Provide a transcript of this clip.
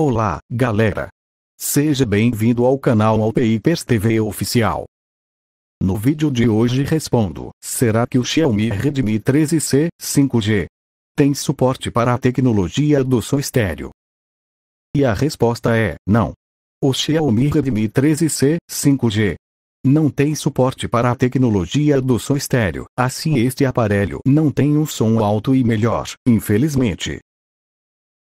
Olá, galera! Seja bem-vindo ao canal Alpeipers TV Oficial. No vídeo de hoje respondo, será que o Xiaomi Redmi 13C 5G tem suporte para a tecnologia do som estéreo? E a resposta é, não. O Xiaomi Redmi 13C 5G não tem suporte para a tecnologia do som estéreo, assim este aparelho não tem um som alto e melhor, infelizmente.